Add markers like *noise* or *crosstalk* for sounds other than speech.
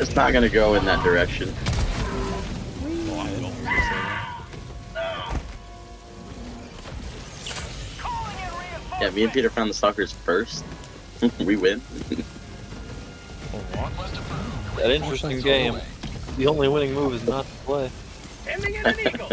It's not gonna go in that direction. Yeah, me and Peter found the stalkers first. *laughs* we win. That interesting game. The only winning move is not to play. Ending an eagle.